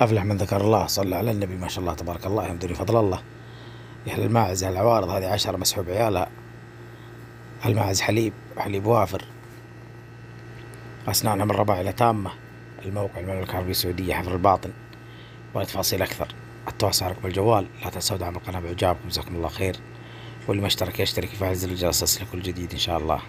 أفلح من ذكر الله صلى على النبي ما شاء الله تبارك الله يمدني فضل الله. يا أهل الماعز أهل العوارض هذه عشرة مسحوب عيالها الماعز حليب حليب وافر. أسنانها من رباعلة تامة. الموقع المملكة العربية السعودية حفر الباطن. ولتفاصيل أكثر. التواصل على رقم الجوال لا تنسوا دعم القناة بإعجابكم جزاكم الله خير. واللي ما اشترك يشترك يفعل زر الجرس لكل جديد إن شاء الله.